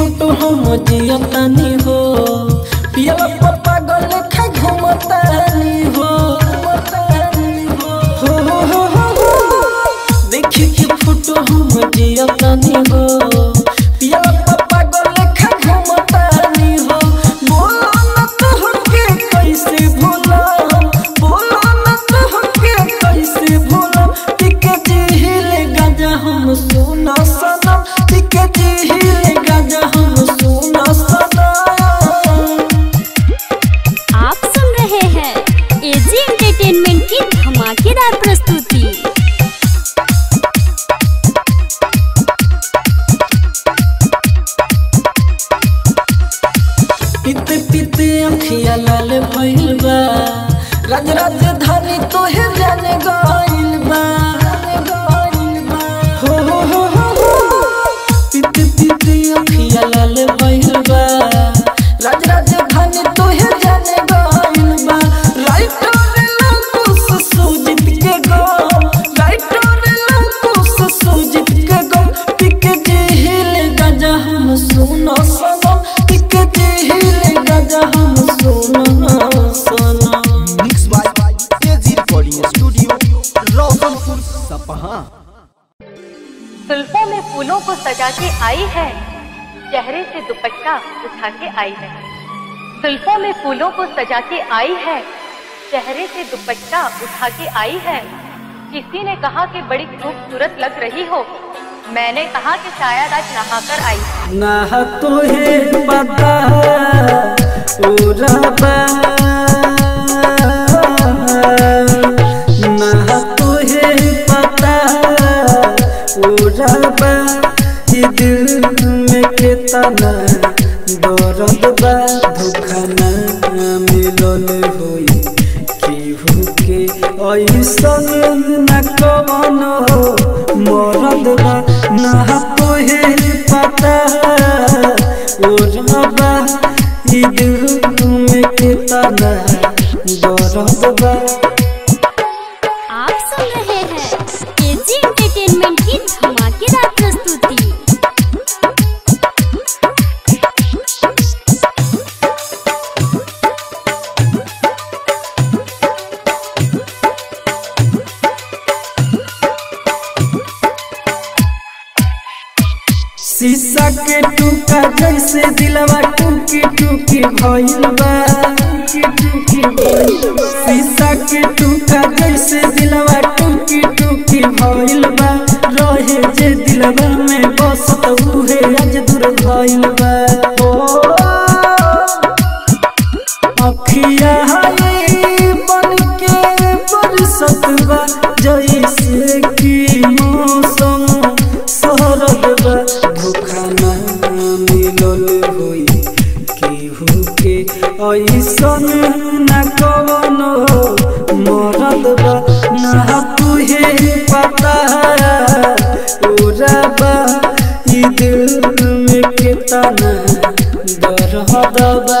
Photo हम जियतनी हो। आई है। चेहरे से दुपट्टा उठा के आई है। जुल्फों में फूलों को सजा के आई है। चेहरे से दुपट्टा उठा के आई है। किसी ने कहा कि बड़ी खूबसूरत लग रही हो। मैंने कहा कि शायद आज नहा कर आई। नहा पता पूरा नहा पता पूरा तना दर्द बा धोखाना मिलल होई, केहू के ऐसन न कवन हो, मरद बा ना तोहे पता ओरबा ई दिल में कितना दर्द बा। ऐसन न कवनो, मरद बा, ना तुहे पता। उराबा ई दिल में कितना दर्द बा।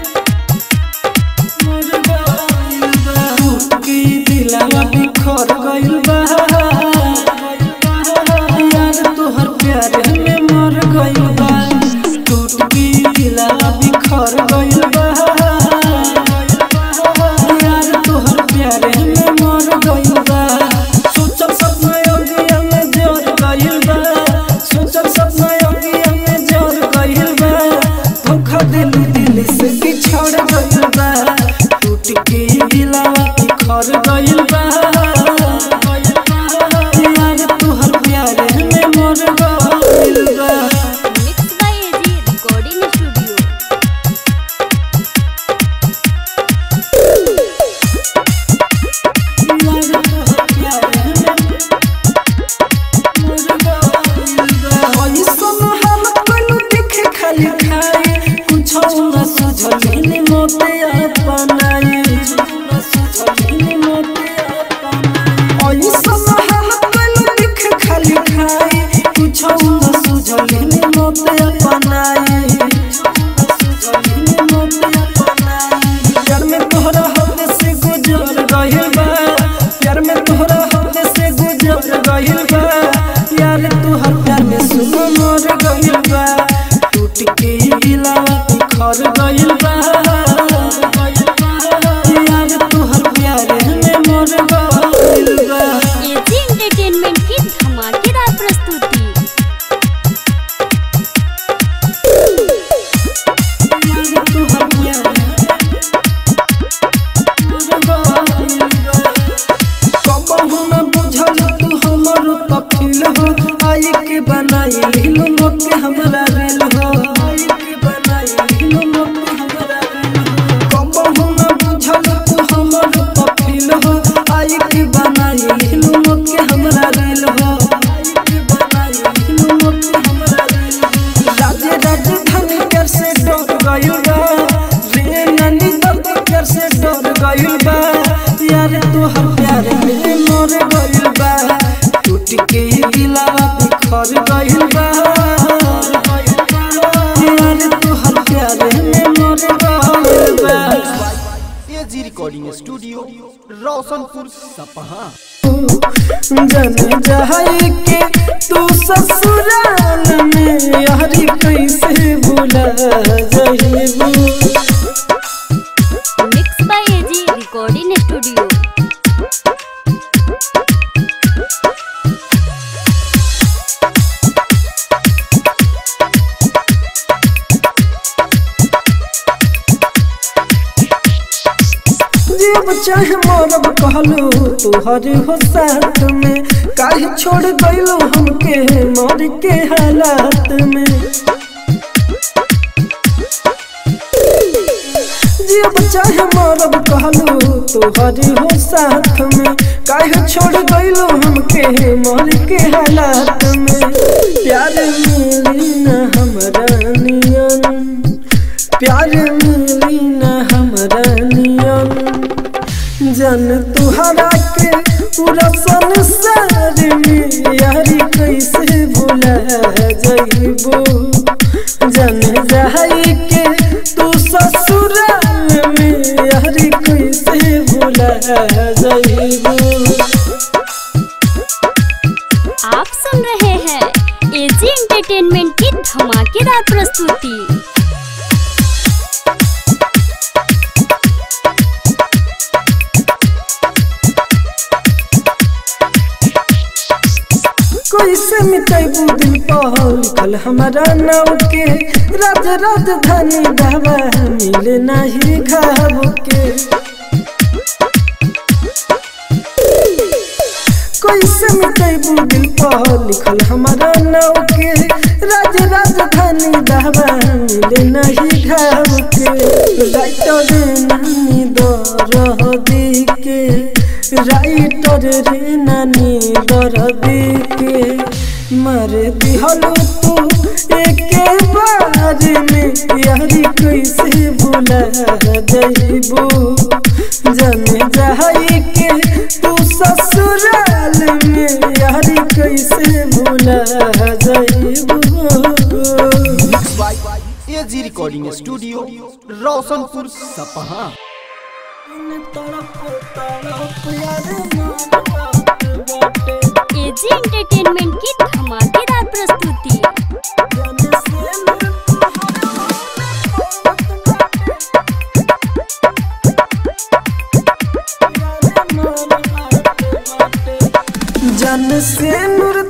दिलवा बिखर गइल चाहे मरब कहलो तुहर हो साथ में। काहे छोड़ गइलो हमके मर के हालात में? जीव चाहे मरब कहलो तुहर हो साथ में। काहे छोड़ गइलो हमके मर के हालात में? प्यार मिली न हमरा नियन, प्यार मिली जन तुहरा के रसन यारी कैसे भूल जइबो? जन जहई के तू ससुर में यारी कैसे भूल जइबो? आप सुन रहे हैं एजी एंटरटेनमेंट की धमाकेदार प्रस्तुति। कोई से मिटेबू दिल पर लिखल हमारा नाम के राज राजधानी दवा मिले नहीं घाव के। कोई से मिटेबू दिल पर लिखल हमारा नाम के राज राजधानी दवा मिले नहीं घाव के। राइटर नानी दर दी के। राइटर रे नानी दर दी के मर दिहलू तू एक बार में, यारी कैसे भूला जइबू। जाने जाई के तू ससुराल में, यारी कैसे भूला जइबू। By AG recording studio Roshanpur Sapaha entertainment की धमाकेदार प्रस्तुति। जाने से मोर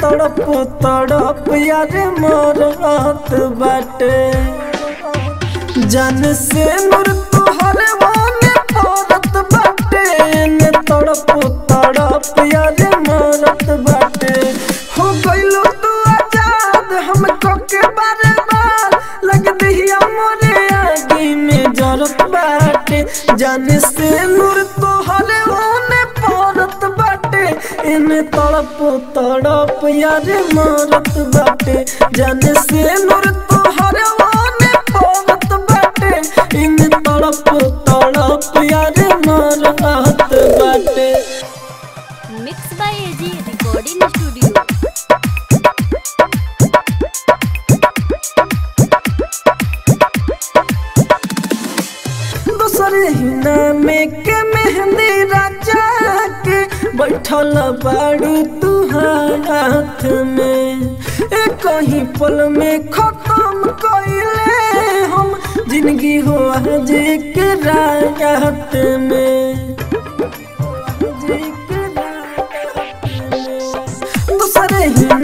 तड़प तड़प यार मरत बाटे। जन से नूर तोहर ओने परत बाटे न तड़प तड़प यार मरत बाटे हो गइलो तू आज़ाद, हमको के बारे बार लग दिया मोरे आगे में जरत बाटे जाने से नूर तोहर ओने परत बाटे इन तड़प तड़प यार मरत बाटे जाने से बाय एजी रिकॉर्डिंग स्टूडियो दूसरे ही नामे के मेहंदी राजा के बैठल बाड़ू तू हाथ में। कहीं पल में खत्म कइले हम, ज़िंदगी हो आज के रात में।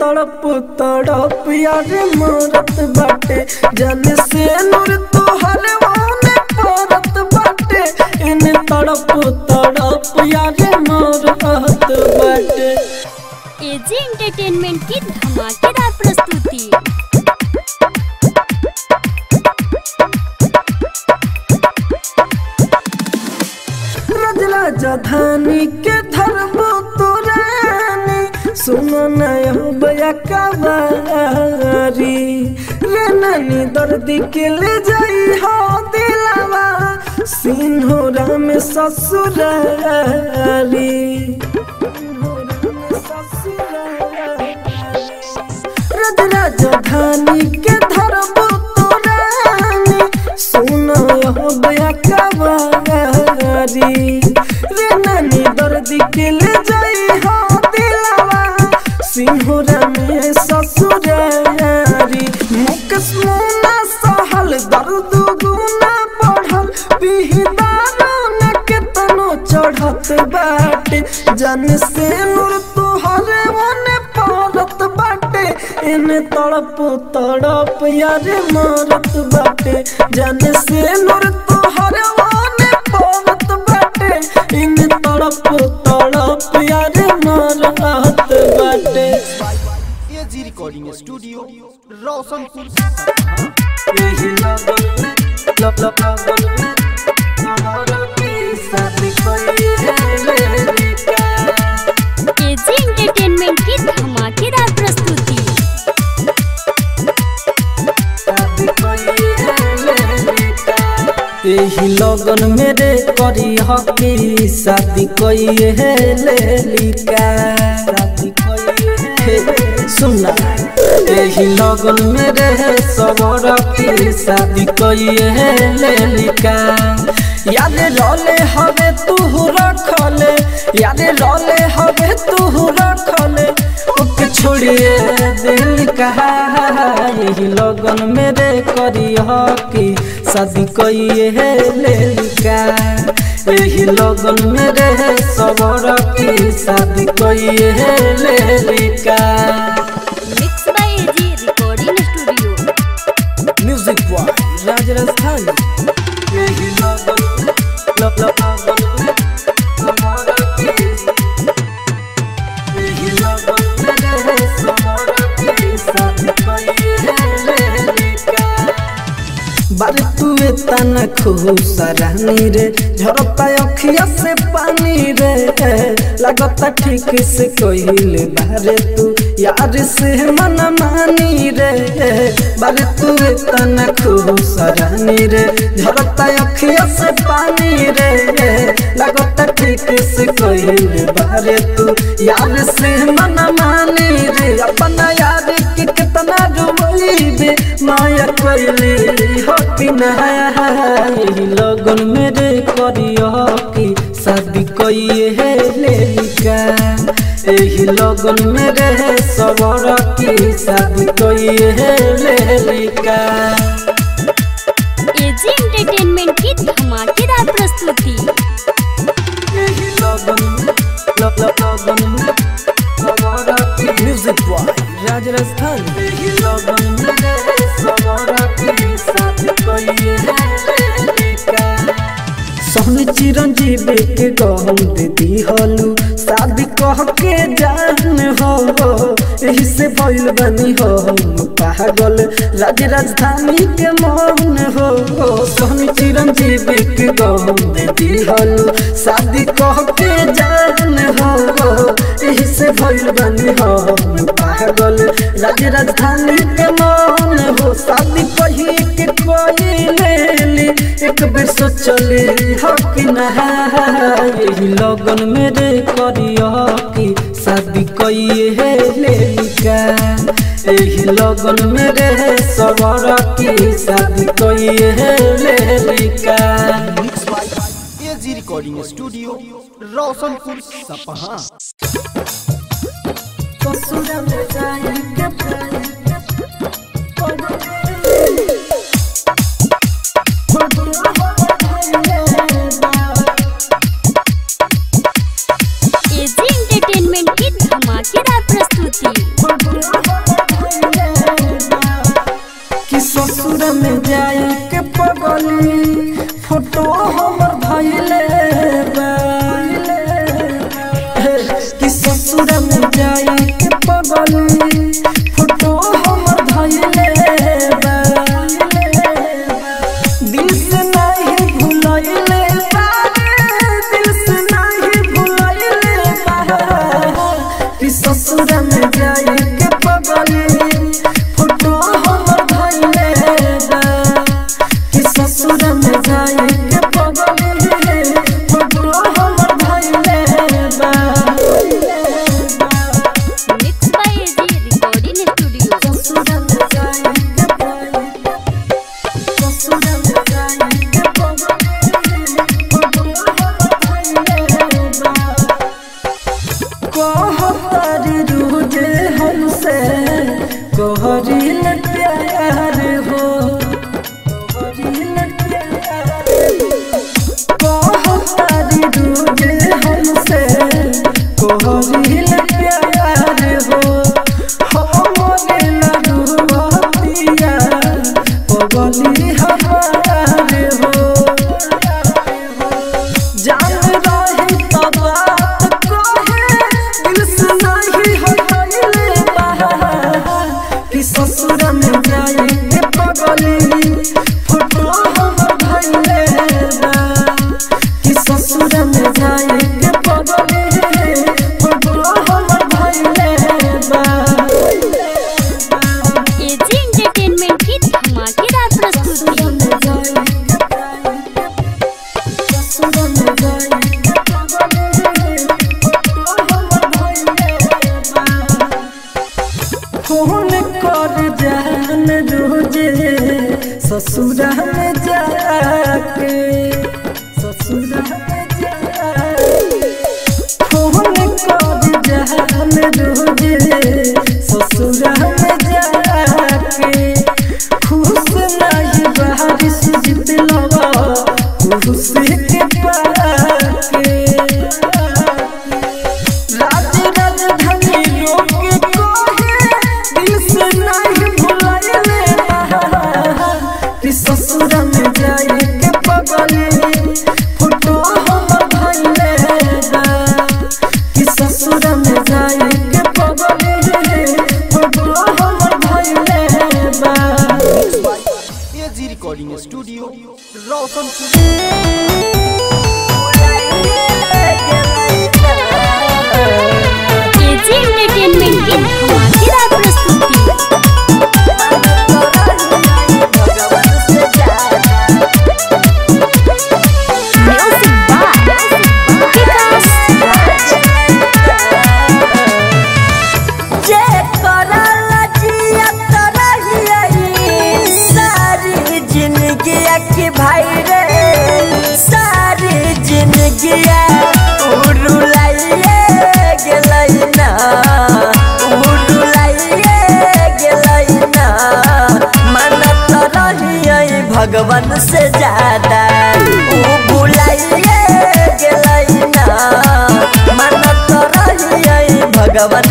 तड़प तड़प यार मरत बाटे। जाने से नूर तोहर ओने परत बाटे। इन तड़प तड़प यार मरत बाटे। एजी एंटरटेनमेंट की धमाकेदार प्रस्तुति। रज राजधानी के तो सुनो नया बया कवारी रे नानी दर्दी के ले जाई हो दिलावा। सिन्होरा में ससुरारी। के धरबो तो सुनो यहो बया कवारी रे नानी दर्दी के ले जाई हो सिंहरा में मुकस मुना सहल, दर्द गुना बिहिदारो न केतनो चढ़त बाटे। जन से नूर तोहरे परत बाटे। इन तड़प तड़प यार मरत बाटे। जन से नूर लगन मेरे करी हकी शादी कोई है कोई है। सुना एही लगन मेरे सबर की शादी कोई है लेलिका। याद रोले हवे तू रखले। याद रोले हवे तू रखले। छोड़िए दिल कहा यही लगन मेरे करी हकी शादी कोई है लेलिका यही लगन में रहे सबर की शादी कोई है लेलिका mix by G recording studio music boy Rajasthan. यही लगन तन खुश रानी रे झरता अखिया से पानी रे। लगता ठीक से कोइले बारे तू, यार से मन मानी रे। बारे तू तन खुश रानी रे झरता अखिया से पानी रे। लगता ठीक से कोइले बारे तू, यार से मन मानी रे। अपना यार डुबोइबे माया कोइली हो कि नहीं लगन मेरे करियो कि शादी कोई है लेलिका। एही लगन मेरे सबर की शादी कोई है लेलिका। एजी एंटरटेनमेंट की धमाकेदार प्रस्तुति। एही लगन लग लग लगन सबर की म्यूज़िक बॉय राज राजस्थान। सोहनी चिरंजीव के गहम दे दी हलू। शादी कह के जान हो, यही से भइल बनी हो, पागल राज राजधानी के मौन हो। सोहनी चिरंजीव के गहम दे दी हलू। शादी कह के जान हो, यही से भइल बनी हो, पागल राज राजधानी के मौन हो। शादी कही एक बेर सोचली हो कि यही लगन मेरे करियो कि शादी कोई है लेलिका यही लगन मेरे सबर की शादी कोई है लेलिका एजी रिकॉर्डिंग स्टूडियो रोशनपुर सपहा। ससुर में के फ़ोटो हमर Chị Jim đã भगवान से ज़्यादा। भगवान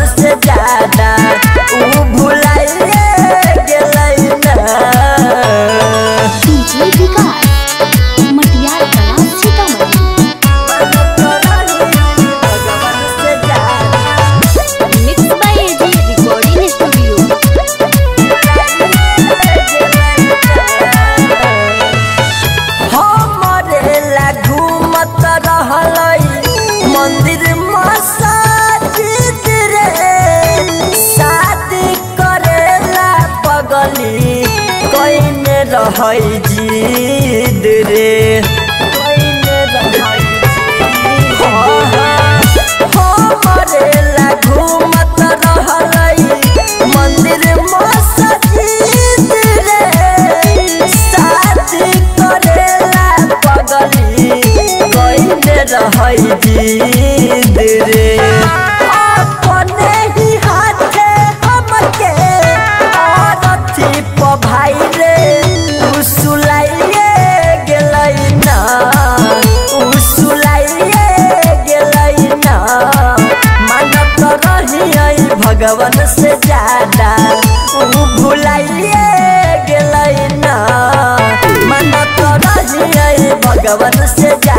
भगवान से जा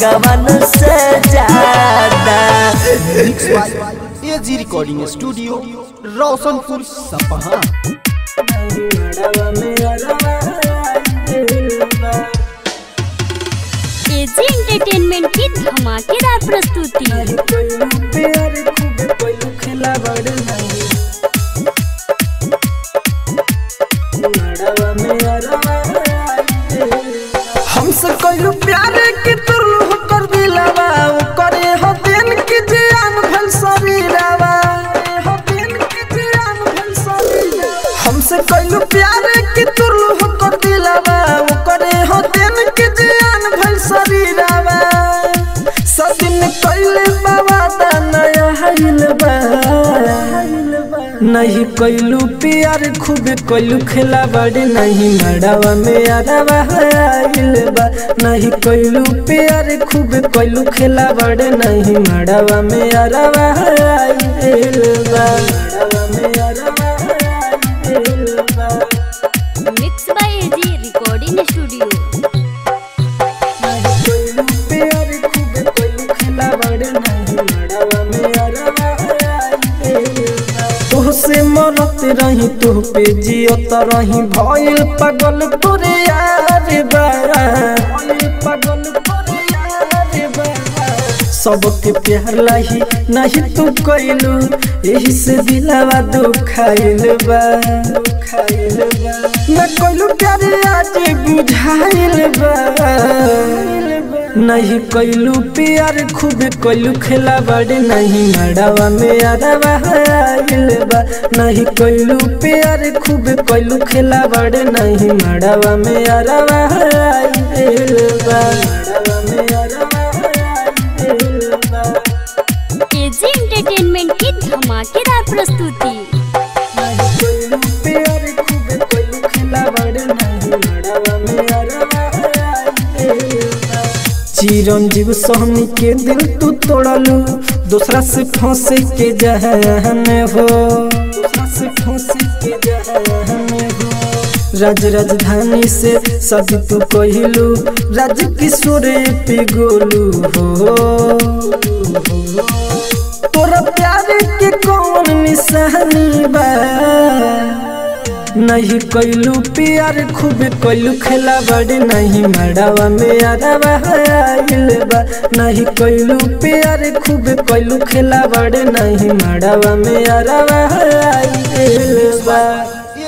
भगवान से ज़्यादा ये जी रिकॉर्डिंग स्टूडियो रोशनपुर सपहा नहीं कैलू प्यार, खूब कैलू खेला बड़े। नहीं मड़ावा में अरवा आइल बा नहीं कैलू प्यार, खूब कैलू खेला बड़े। नहीं मड़ावा में अरवा आइल बा पे जियत रही भइल पागल तोरे यार बा भइल पागल सबके प्यार लाही नहीं तू कैलू यही से दिलावा दुखाइल बा। दुखाइल बा मैं कैलू प्यार आज बुझाइल बा। नहीं कैलू प्यार खूब कैलू खेला बड़े नहीं। मड़ावा में बा नहीं। कैलू प्यार खूब कैलू खेला बड़े नहीं। मड़ावा में एजी एंटरटेनमेंट की धमाकेदार प्रस्तुति। चिरंजीव सोहनी के दिल तू तोड़लू। दूसरा से फंसे के जहन हो। राज राजधानी से सदी तू कहलू राज किशोर पिगोलू हो। तोरा प्यार के कौन निशानी बा? नहीं कैलू प्यार खूब कैलू खेला बड़े नहीं। मड़ावा में अरवा आइल बा। नहीं कैलू प्यार खूब कैलू खेला बड़े नहीं। मड़ावा में अरवा आइल बा।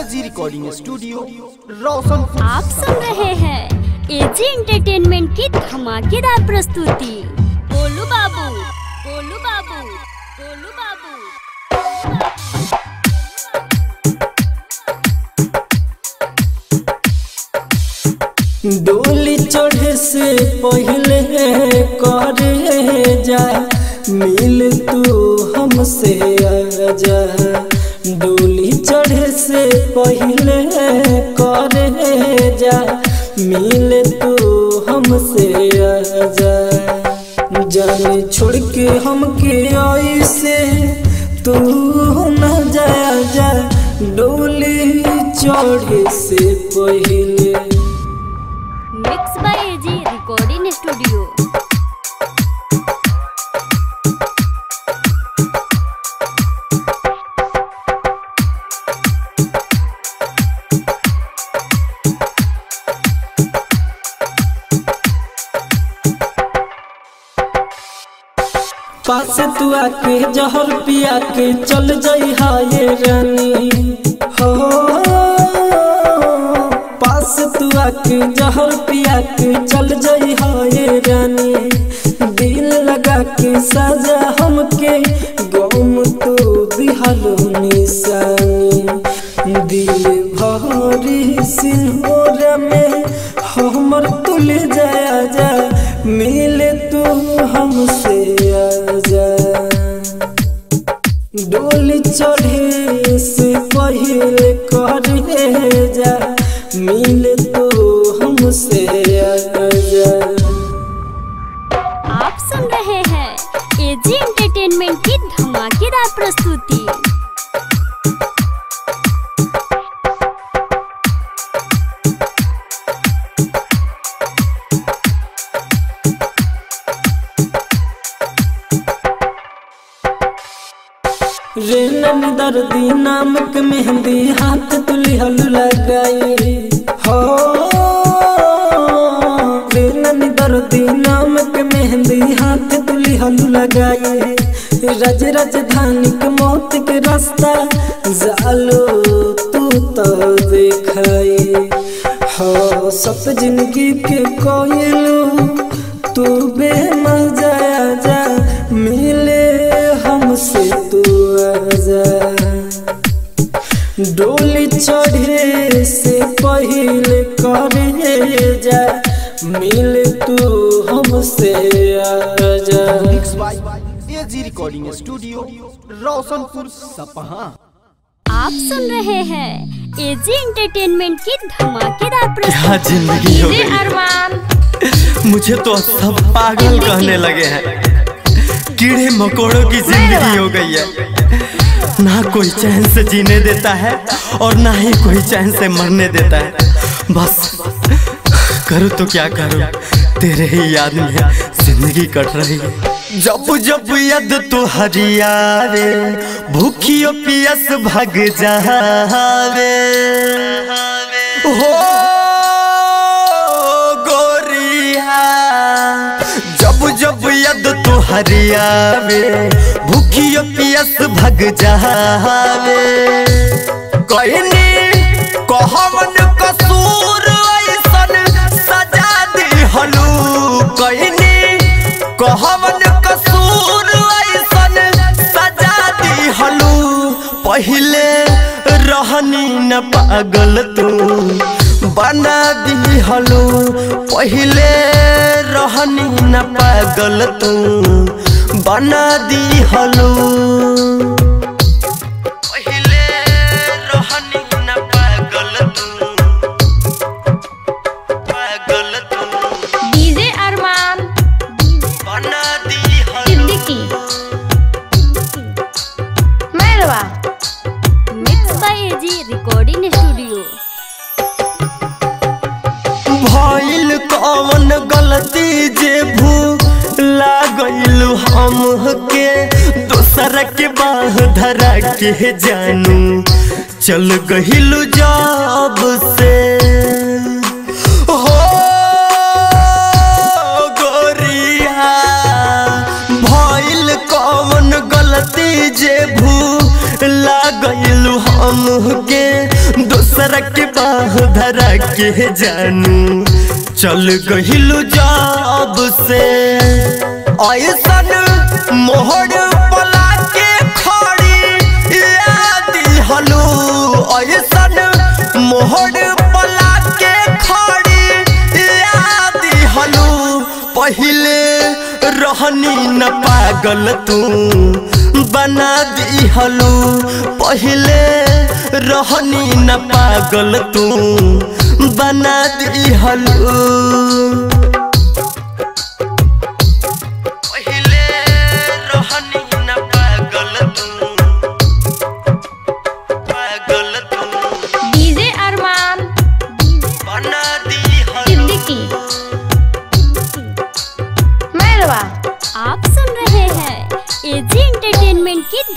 एजी रिकॉर्डिंग स्टूडियो रोशन आप सुन रहे हैं एजी एंटरटेनमेंट की धमाकेदार प्रस्तुति। गोलू बाबू गोलू बाबू गोलू बाबू। डोली चढ़े से पहले करे जा मिल तू हमसे आजा डोली चढ़े से पहले करे जा मिल तू हमसे आजा जाने छोड़ के हमके आई से तू न जा। डोली चढ़े से पहले mix by AG recording studio पास तू आके जहर पिया के चल जाई हाय रानी हो। पास तू आके जहर पिया के चल जाई हाय रानी। दिल लगा के सजा हमके, गम तो बिहल निशानी दिल भरी सिंहोर में हमर तुल जाया जा, मिले रे नन दर्दी नामक मेहंदी हाथ तुली हल लगाई हो, रे नन दर्दी नामक दिहलू लगाए रज राजधानी के मौत के रास्ता, जालो तू तो देखाए हाँ सब ज़िंदगी के कोयलू, तू बेमजा डोली चढ़े से पहले करे जा मिल तू हमसे आजा। एजी रिकॉर्डिंग स्टूडियो रोशनपुर सपहा। आप सुन रहे हैं एजी एंटरटेनमेंट की धमाकेदार क्या प्रस्तुति ज़िंदगी हो गई। अरमान। मुझे तो सब पागल कहने लगे हैं। कीड़े मकोड़ों की ज़िंदगी हो गई है। ना कोई चैन से जीने देता है और ना ही कोई चैन से मरने देता है। बस, करो तो क्या करो? तेरे ही याद में ज़िंदगी कट रही है। जब जब याद तू हरियावे, भूखियो पियस भग जावे। हो तू हरियावे भूखियो पियस भग जावे कहनी, कहवन कसूर ऐसन सजा दिहलू कहनी, कहवन कसूर ऐसन सजा दिहलू पहिले रहनी न पागल तू। बना दी हलू पहले रहनी न पागल तू। बना दिहलू। पहिले के जानू, चल गइलू जब से। हो गोरिया, भइल कौन गलती जे हम के दोसर के बाह धरा के जानू, चल गइलू जाब से। ऐसन मोहर याद हलू ऐसन मोहर पला के खड़ी याद हलू। पहिले रहनी न पागल तू बना दिहलू पहिले रहनी न पागल तू बना दिहलू पहिले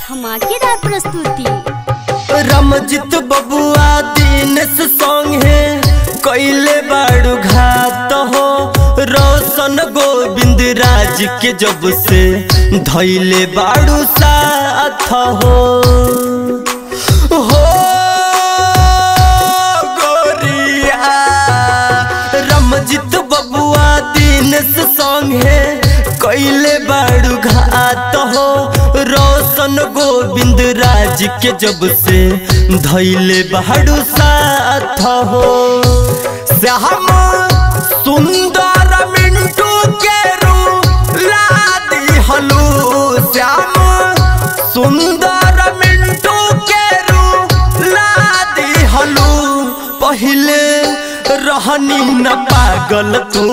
धमाकेदार प्रस्तुति। रमजित बबुआ, दिनेश है कैले बाड़ू घात हो, रोशन गोविंद राज के जब से धैले बाड़ू साथ हो। राज के जब से धैले बाड़ू साथ हो श्याम सुंदर मिंटू के रू लादी हलू श्याम सुंदर मिंटू के रू लादी हलू पहिले रहनी न पागल तू,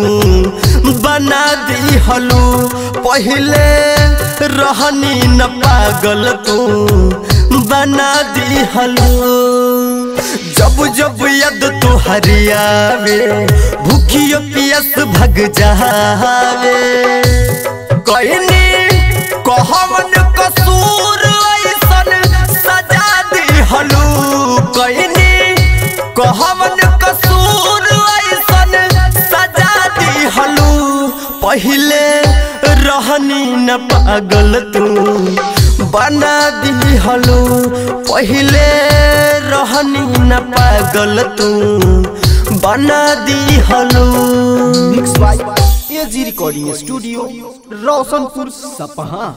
बना दी हलू पहले रहनी न पागल तू बना दी हलो जब जब याद तू हरियावे, भूखियो पियस भग जावे। कहनी, कहवन कसूर ऐसन सजा दिहलू कहनी, कहवन कसूर ऐसन सजा दिहलू पहिले रह रहनी न पागल तू। बना दी हलू पहले रहनी न पागल तू। बना दी hello mix by AG recording studio Roshanpur Sapaha.